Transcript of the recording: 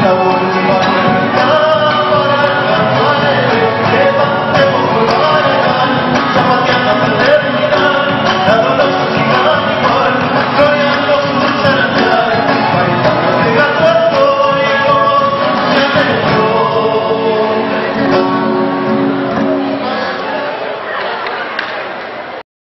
Oh.